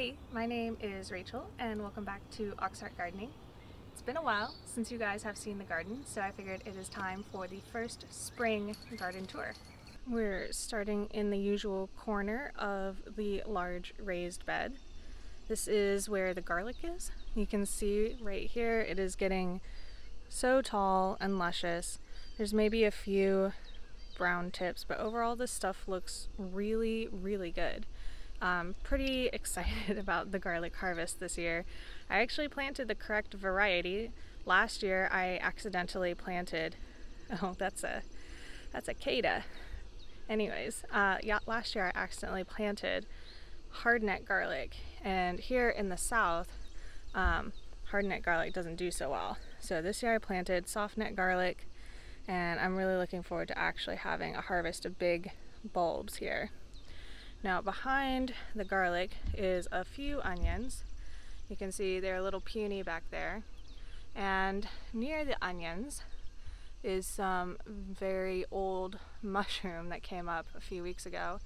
Hey, my name is Rachel and welcome back to Auxhart Gardening. It's been a while since you guys have seen the garden, so I figured it is time for the first spring garden tour. We're starting in the usual corner of the large raised bed. This is where the garlic is. You can see right here it is getting so tall and luscious. There's maybe a few brown tips, but overall this stuff looks really, really good. I'm pretty excited about the garlic harvest this year. I actually planted the correct variety. Last year I accidentally planted, oh that's a, that's a Cada. Anyways, uh, yeah, last year I accidentally planted hardneck garlic and here in the south um, hardneck garlic doesn't do so well. So this year I planted softneck garlic and I'm really looking forward to actually having a harvest of big bulbs here. Now behind the garlic is a few onions. You can see they're a little puny back there. And near the onions is some very old mushroom that came up a few weeks ago.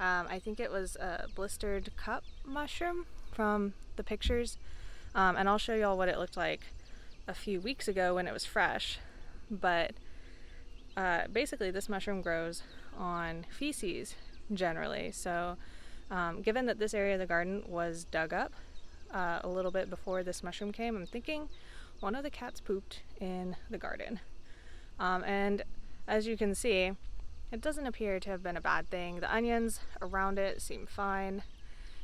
Um, I think it was a blistered cup mushroom from the pictures. Um, and I'll show y'all what it looked like a few weeks ago when it was fresh. But uh, basically this mushroom grows on feces generally. So um, given that this area of the garden was dug up uh, a little bit before this mushroom came, I'm thinking one of the cats pooped in the garden. Um, and as you can see, it doesn't appear to have been a bad thing. The onions around it seem fine,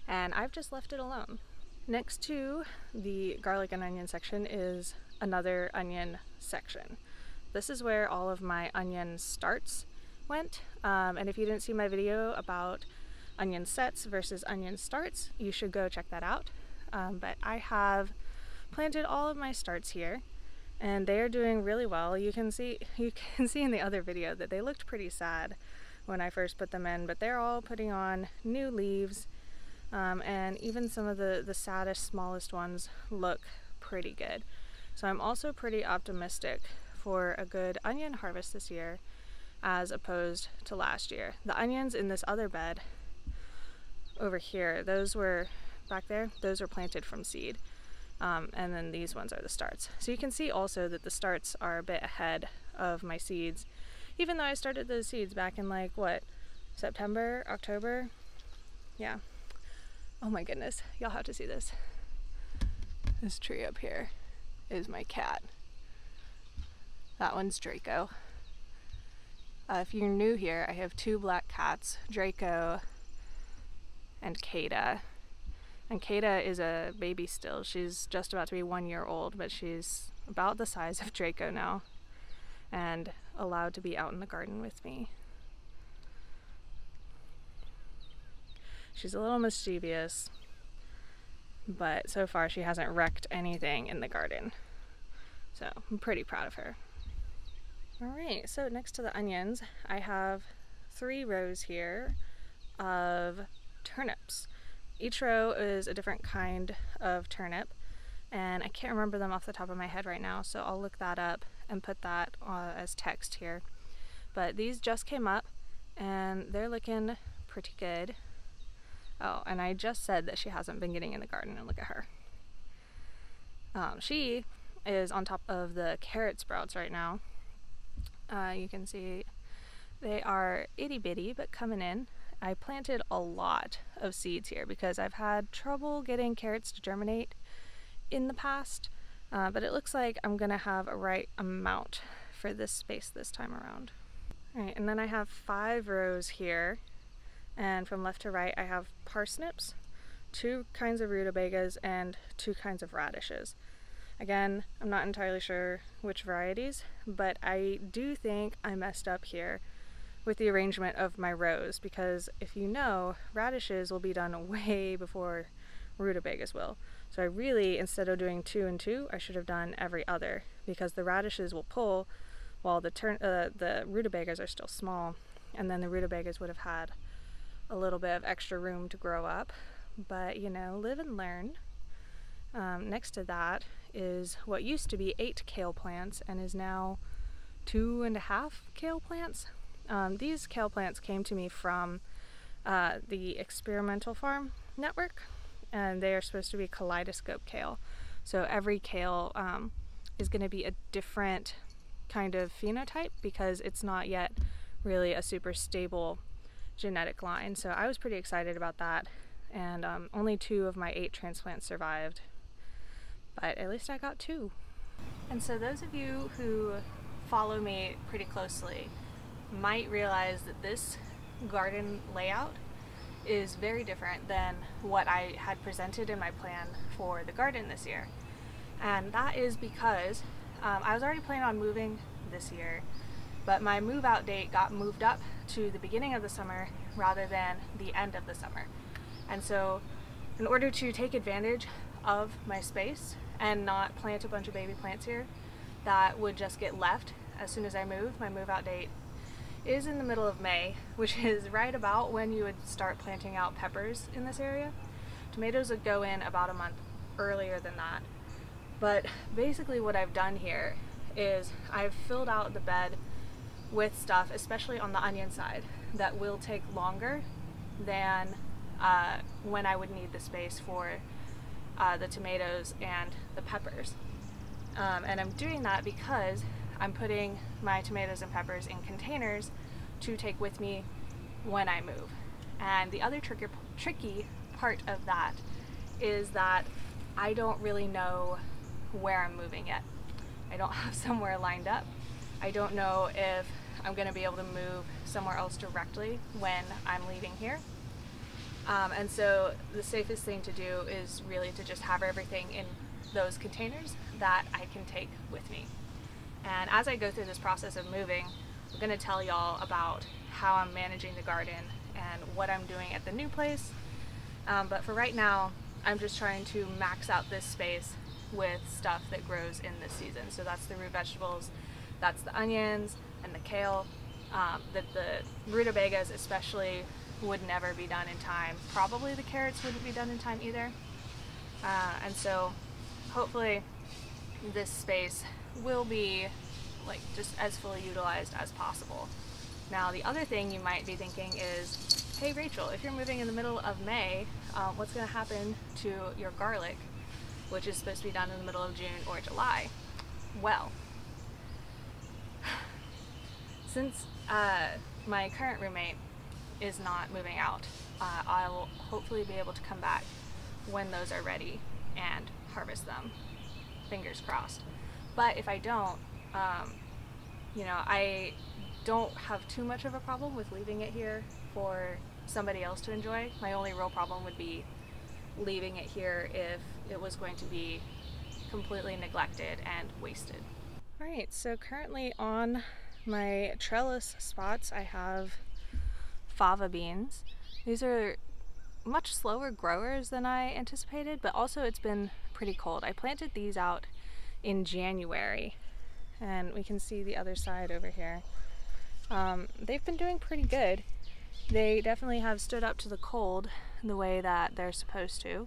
and I've just left it alone. Next to the garlic and onion section is another onion section. This is where all of my onion starts went. Um, and if you didn't see my video about onion sets versus onion starts, you should go check that out. Um, but I have planted all of my starts here and they are doing really well. You can see you can see in the other video that they looked pretty sad when I first put them in, but they're all putting on new leaves um, and even some of the, the saddest, smallest ones look pretty good. So I'm also pretty optimistic for a good onion harvest this year as opposed to last year. The onions in this other bed over here, those were back there, those were planted from seed. Um, and then these ones are the starts. So you can see also that the starts are a bit ahead of my seeds, even though I started those seeds back in like what, September, October? Yeah. Oh my goodness, y'all have to see this. This tree up here is my cat. That one's Draco. Uh, if you're new here, I have two black cats, Draco and Kada. And Kada is a baby still. She's just about to be one year old, but she's about the size of Draco now and allowed to be out in the garden with me. She's a little mischievous, but so far she hasn't wrecked anything in the garden. So I'm pretty proud of her. All right, so next to the onions, I have three rows here of turnips. Each row is a different kind of turnip, and I can't remember them off the top of my head right now, so I'll look that up and put that uh, as text here. But these just came up, and they're looking pretty good. Oh, and I just said that she hasn't been getting in the garden, and look at her. Um, she is on top of the carrot sprouts right now, uh, you can see they are itty bitty but coming in. I planted a lot of seeds here because I've had trouble getting carrots to germinate in the past, uh, but it looks like I'm gonna have a right amount for this space this time around. All right, and then I have five rows here, and from left to right I have parsnips, two kinds of rutabagas, and two kinds of radishes. Again, I'm not entirely sure which varieties, but I do think I messed up here with the arrangement of my rows because if you know, radishes will be done way before rutabagas will. So I really, instead of doing two and two, I should have done every other because the radishes will pull while the, turn, uh, the rutabagas are still small and then the rutabagas would have had a little bit of extra room to grow up. But you know, live and learn. Um, next to that is what used to be eight kale plants and is now two and a half kale plants. Um, these kale plants came to me from uh, the Experimental Farm Network, and they are supposed to be kaleidoscope kale. So every kale um, is going to be a different kind of phenotype because it's not yet really a super stable genetic line. So I was pretty excited about that. And um, only two of my eight transplants survived. But at least I got two. And so those of you who follow me pretty closely might realize that this garden layout is very different than what I had presented in my plan for the garden this year. And that is because um, I was already planning on moving this year, but my move out date got moved up to the beginning of the summer rather than the end of the summer. And so, in order to take advantage of my space and not plant a bunch of baby plants here that would just get left as soon as I move, my move out date is in the middle of May, which is right about when you would start planting out peppers in this area. Tomatoes would go in about a month earlier than that. But basically what I've done here is I've filled out the bed with stuff, especially on the onion side, that will take longer than uh, when I would need the space for uh, the tomatoes and the peppers. Um, and I'm doing that because I'm putting my tomatoes and peppers in containers to take with me when I move. And the other tricky, tricky part of that is that I don't really know where I'm moving yet. I don't have somewhere lined up. I don't know if I'm going to be able to move somewhere else directly when I'm leaving here. Um, and so the safest thing to do is really to just have everything in those containers that I can take with me. And as I go through this process of moving, I'm going to tell y'all about how I'm managing the garden and what I'm doing at the new place. Um, but for right now, I'm just trying to max out this space with stuff that grows in this season. So that's the root vegetables, that's the onions and the kale. Um, that the rutabagas especially would never be done in time. Probably the carrots wouldn't be done in time either. Uh, and so hopefully this space will be like just as fully utilized as possible. Now the other thing you might be thinking is, hey Rachel, if you're moving in the middle of May, uh, what's going to happen to your garlic, which is supposed to be done in the middle of June or July? Well, since uh, my current roommate is not moving out, uh, I'll hopefully be able to come back when those are ready and harvest them. Fingers crossed. But if I don't, um, you know, I don't have too much of a problem with leaving it here for somebody else to enjoy. My only real problem would be leaving it here if it was going to be completely neglected and wasted. All right, so currently on my trellis spots, I have fava beans. These are much slower growers than I anticipated, but also it's been pretty cold. I planted these out in January. And we can see the other side over here. Um, they've been doing pretty good. They definitely have stood up to the cold the way that they're supposed to.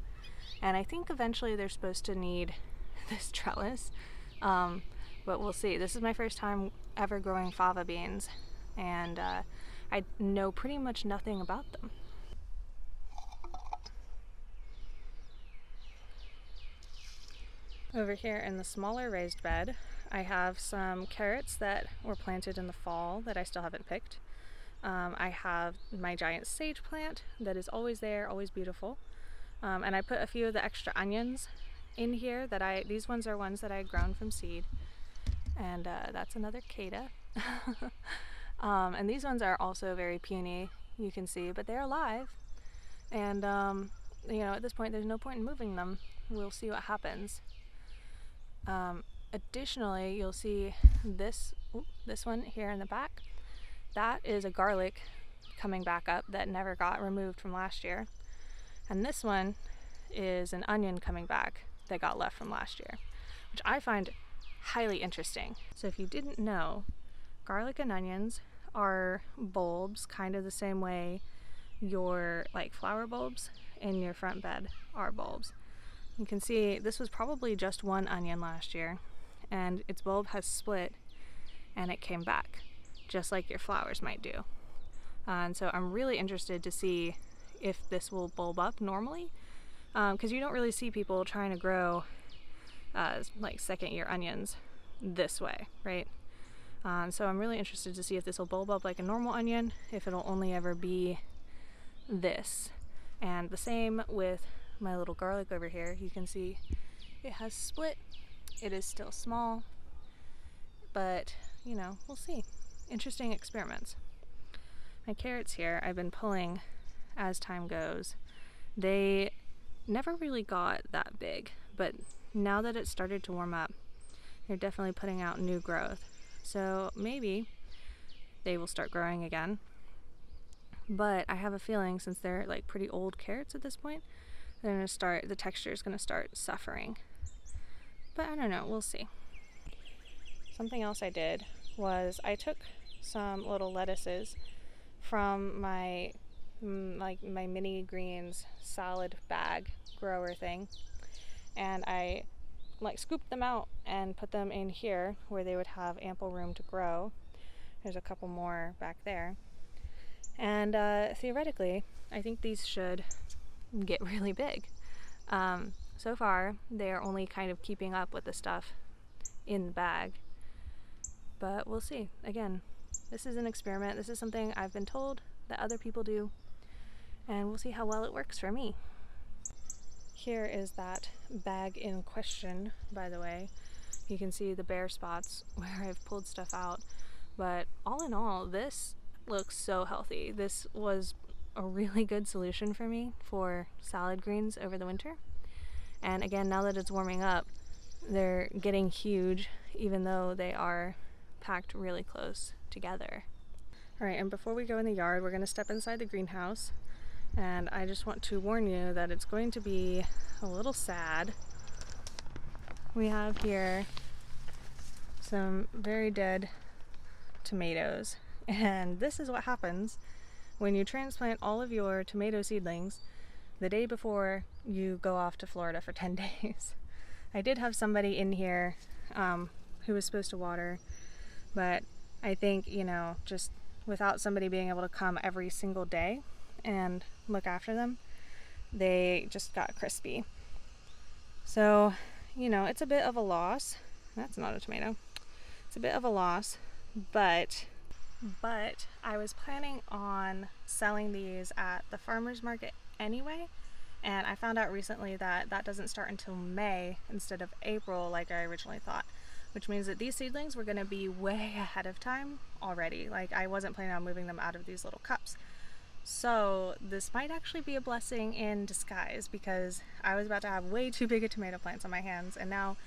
And I think eventually they're supposed to need this trellis. Um, but we'll see. This is my first time ever growing fava beans. And uh, I know pretty much nothing about them. Over here in the smaller raised bed, I have some carrots that were planted in the fall that I still haven't picked. Um, I have my giant sage plant that is always there, always beautiful. Um, and I put a few of the extra onions in here that I, these ones are ones that I grown from seed. And uh, that's another Cata. um, and these ones are also very puny, you can see, but they're alive. And, um, you know, at this point, there's no point in moving them. We'll see what happens. Um, additionally, you'll see this, this one here in the back. That is a garlic coming back up that never got removed from last year. And this one is an onion coming back that got left from last year, which I find highly interesting. So if you didn't know, garlic and onions are bulbs kind of the same way your like flower bulbs in your front bed are bulbs. You can see this was probably just one onion last year and its bulb has split and it came back just like your flowers might do. Uh, and so I'm really interested to see if this will bulb up normally because um, you don't really see people trying to grow uh, like second year onions this way, right? Um, so I'm really interested to see if this will bulb up like a normal onion, if it'll only ever be this. And the same with my little garlic over here. You can see it has split. It is still small, but you know, we'll see. Interesting experiments. My carrots here, I've been pulling as time goes. They never really got that big, but now that it started to warm up, they're definitely putting out new growth. So maybe they will start growing again. But I have a feeling since they're like pretty old carrots at this point, they're gonna start, the texture is gonna start suffering. But I don't know, we'll see. Something else I did was I took some little lettuces from my mm, like my mini greens salad bag grower thing and I like scooped them out and put them in here where they would have ample room to grow. There's a couple more back there. And uh, theoretically, I think these should get really big. Um, so far, they are only kind of keeping up with the stuff in the bag. But we'll see. Again, this is an experiment. This is something I've been told that other people do. And we'll see how well it works for me. Here is that bag in question, by the way. You can see the bare spots where I've pulled stuff out. But all in all, this looks so healthy. This was a really good solution for me for salad greens over the winter. And again, now that it's warming up, they're getting huge, even though they are packed really close together. All right, and before we go in the yard, we're gonna step inside the greenhouse and I just want to warn you that it's going to be a little sad. We have here some very dead tomatoes and this is what happens when you transplant all of your tomato seedlings the day before you go off to Florida for 10 days. I did have somebody in here um, who was supposed to water, but I think, you know, just without somebody being able to come every single day, and look after them, they just got crispy. So, you know, it's a bit of a loss. That's not a tomato. It's a bit of a loss, but but I was planning on selling these at the farmers market anyway. And I found out recently that that doesn't start until May instead of April like I originally thought, which means that these seedlings were going to be way ahead of time already. Like I wasn't planning on moving them out of these little cups. So this might actually be a blessing in disguise because I was about to have way too big of tomato plants on my hands and now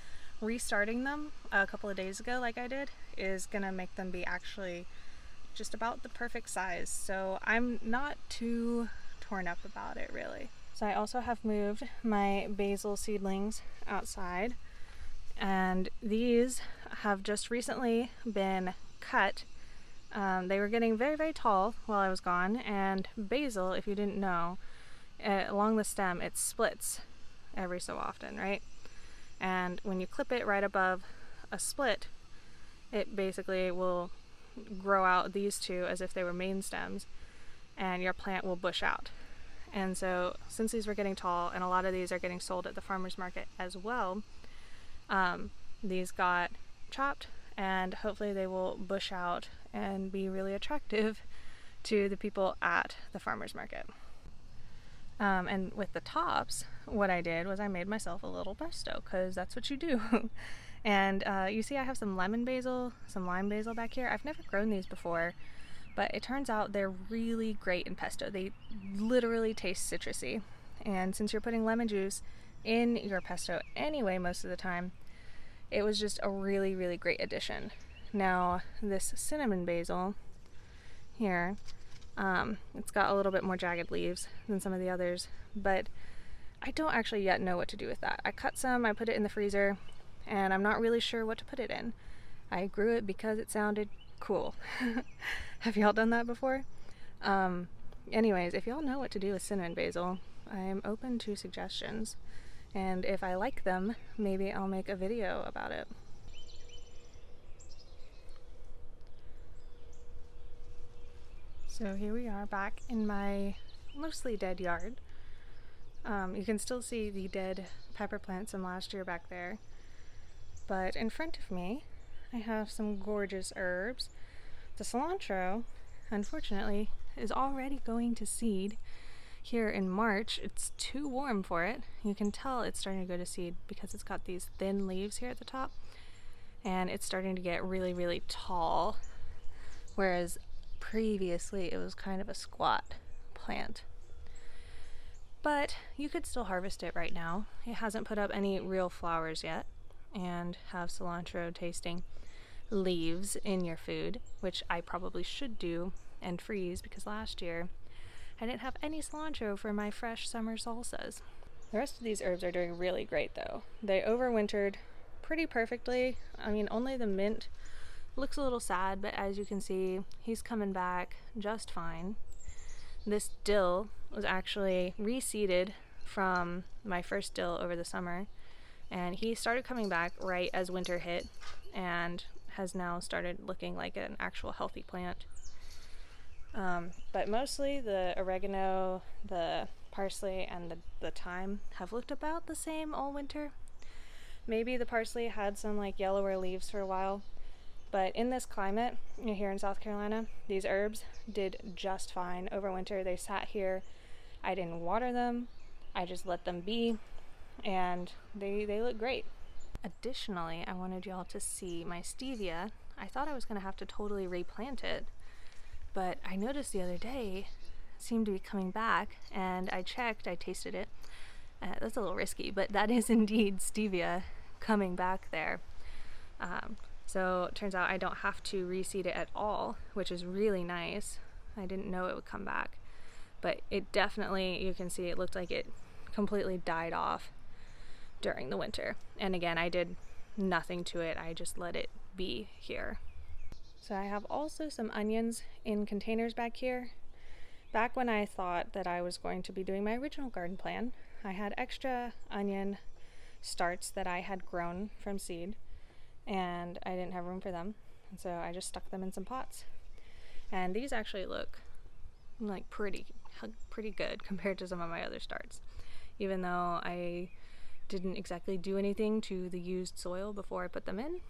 restarting them a couple of days ago like I did is gonna make them be actually just about the perfect size. So I'm not too torn up about it really. So I also have moved my basil seedlings outside and these have just recently been cut um, they were getting very, very tall while I was gone, and basil, if you didn't know, uh, along the stem it splits every so often, right? And when you clip it right above a split, it basically will grow out these two as if they were main stems, and your plant will bush out. And so, since these were getting tall, and a lot of these are getting sold at the farmer's market as well, um, these got chopped and hopefully they will bush out and be really attractive to the people at the farmer's market. Um, and with the tops, what I did was I made myself a little pesto because that's what you do. and uh, you see I have some lemon basil, some lime basil back here. I've never grown these before, but it turns out they're really great in pesto. They literally taste citrusy. And since you're putting lemon juice in your pesto anyway most of the time, it was just a really, really great addition. Now, this cinnamon basil here, um, it's got a little bit more jagged leaves than some of the others, but I don't actually yet know what to do with that. I cut some, I put it in the freezer, and I'm not really sure what to put it in. I grew it because it sounded cool. Have y'all done that before? Um, anyways, if y'all know what to do with cinnamon basil, I'm open to suggestions and if I like them, maybe I'll make a video about it. So here we are back in my mostly dead yard. Um, you can still see the dead pepper plants from last year back there. But in front of me, I have some gorgeous herbs. The cilantro, unfortunately, is already going to seed here in March. It's too warm for it. You can tell it's starting to go to seed because it's got these thin leaves here at the top and it's starting to get really, really tall. Whereas previously it was kind of a squat plant. But you could still harvest it right now. It hasn't put up any real flowers yet and have cilantro tasting leaves in your food, which I probably should do and freeze because last year I didn't have any cilantro for my fresh summer salsas. The rest of these herbs are doing really great though. They overwintered pretty perfectly. I mean, only the mint looks a little sad, but as you can see, he's coming back just fine. This dill was actually reseeded from my first dill over the summer, and he started coming back right as winter hit and has now started looking like an actual healthy plant. Um, but mostly the oregano, the parsley, and the, the thyme have looked about the same all winter. Maybe the parsley had some like yellower leaves for a while, but in this climate, here in South Carolina, these herbs did just fine over winter. They sat here. I didn't water them. I just let them be, and they they look great. Additionally, I wanted y'all to see my stevia. I thought I was going to have to totally replant it but I noticed the other day seemed to be coming back, and I checked, I tasted it. Uh, that's a little risky, but that is indeed stevia coming back there. Um, so it turns out I don't have to reseed it at all, which is really nice. I didn't know it would come back, but it definitely, you can see it looked like it completely died off during the winter. And again, I did nothing to it, I just let it be here. So I have also some onions in containers back here. Back when I thought that I was going to be doing my original garden plan, I had extra onion starts that I had grown from seed and I didn't have room for them. And so I just stuck them in some pots. And these actually look like pretty pretty good compared to some of my other starts. Even though I didn't exactly do anything to the used soil before I put them in,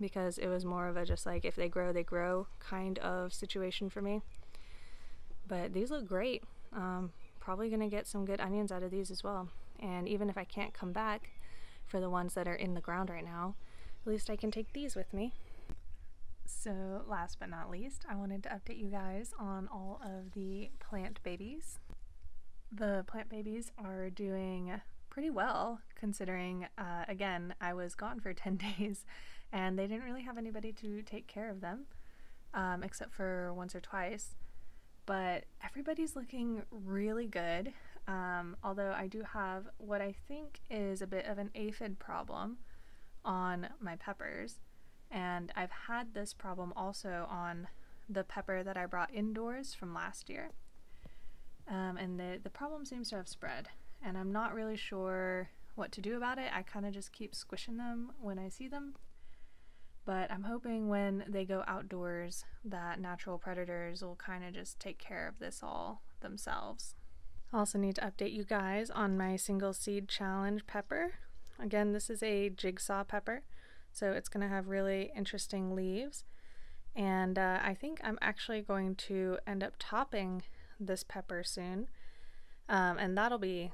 because it was more of a just like if they grow, they grow kind of situation for me. But these look great. Um, probably to get some good onions out of these as well. And even if I can't come back for the ones that are in the ground right now, at least I can take these with me. So last but not least, I wanted to update you guys on all of the plant babies. The plant babies are doing pretty well considering, uh, again, I was gone for 10 days and they didn't really have anybody to take care of them um, except for once or twice. But everybody's looking really good. Um, although I do have what I think is a bit of an aphid problem on my peppers. And I've had this problem also on the pepper that I brought indoors from last year. Um, and the, the problem seems to have spread. And I'm not really sure what to do about it. I kind of just keep squishing them when I see them but I'm hoping when they go outdoors that natural predators will kind of just take care of this all themselves. Also need to update you guys on my single seed challenge pepper. Again, this is a jigsaw pepper, so it's going to have really interesting leaves. And uh, I think I'm actually going to end up topping this pepper soon. Um, and that'll be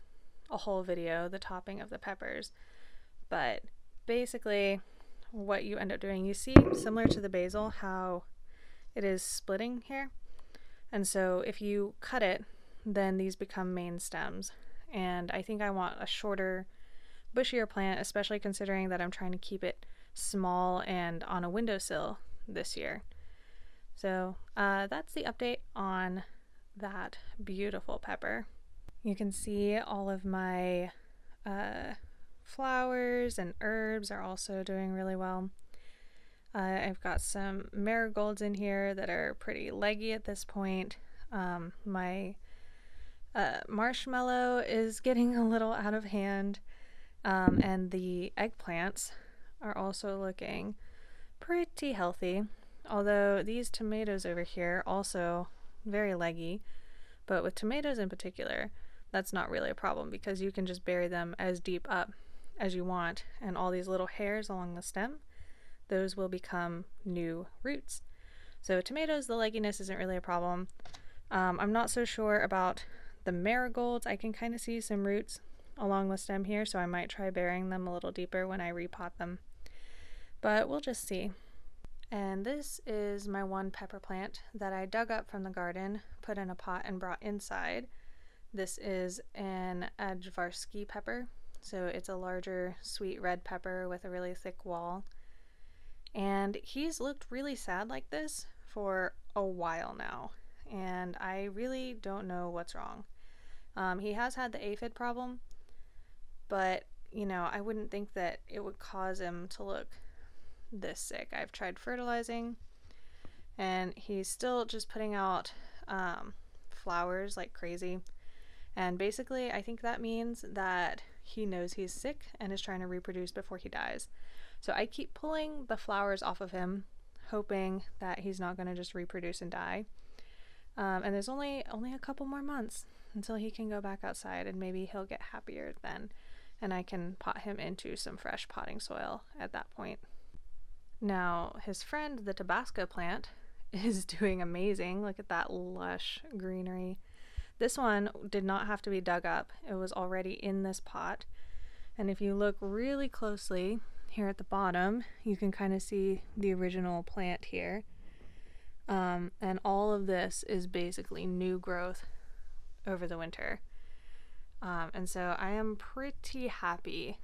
a whole video, the topping of the peppers. But basically, what you end up doing. You see, similar to the basil, how it is splitting here. And so if you cut it, then these become main stems. And I think I want a shorter, bushier plant, especially considering that I'm trying to keep it small and on a windowsill this year. So uh, that's the update on that beautiful pepper. You can see all of my uh, flowers and herbs are also doing really well. Uh, I've got some marigolds in here that are pretty leggy at this point. Um, my uh, marshmallow is getting a little out of hand, um, and the eggplants are also looking pretty healthy. Although these tomatoes over here also very leggy, but with tomatoes in particular, that's not really a problem because you can just bury them as deep up as you want. And all these little hairs along the stem those will become new roots. So tomatoes the legginess isn't really a problem. Um, i'm not so sure about the marigolds. I can kind of see some roots along the stem here so i might try burying them a little deeper when i repot them but we'll just see and this is my one pepper plant that I dug up from the garden, put in a pot, and brought inside. This is an Ajvarski pepper, so it's a larger sweet red pepper with a really thick wall. And he's looked really sad like this for a while now, and I really don't know what's wrong. Um, he has had the aphid problem, but you know, I wouldn't think that it would cause him to look this sick. I've tried fertilizing, and he's still just putting out um, flowers like crazy. And basically, I think that means that he knows he's sick and is trying to reproduce before he dies. So I keep pulling the flowers off of him, hoping that he's not going to just reproduce and die. Um, and there's only only a couple more months until he can go back outside, and maybe he'll get happier then, and I can pot him into some fresh potting soil at that point. Now, his friend, the Tabasco plant, is doing amazing. Look at that lush greenery. This one did not have to be dug up, it was already in this pot. And if you look really closely here at the bottom, you can kind of see the original plant here. Um, and all of this is basically new growth over the winter. Um, and so I am pretty happy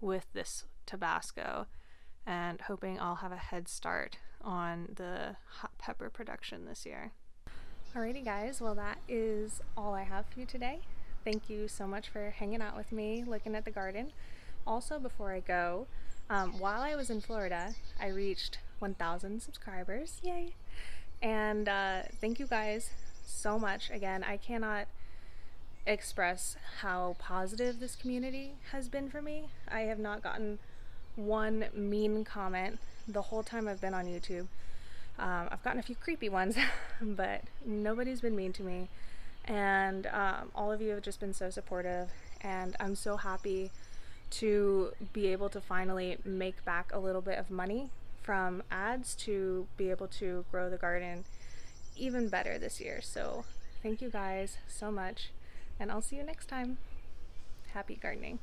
with this Tabasco and hoping I'll have a head start on the hot pepper production this year. Alrighty, guys, well, that is all I have for you today. Thank you so much for hanging out with me, looking at the garden. Also, before I go, um, while I was in Florida, I reached 1,000 subscribers. Yay! And uh, thank you guys so much. Again, I cannot express how positive this community has been for me. I have not gotten one mean comment the whole time I've been on YouTube. Um, I've gotten a few creepy ones, but nobody's been mean to me. And um, all of you have just been so supportive, and I'm so happy to be able to finally make back a little bit of money from ads to be able to grow the garden even better this year. So, thank you guys so much, and I'll see you next time. Happy gardening.